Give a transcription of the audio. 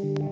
podcast.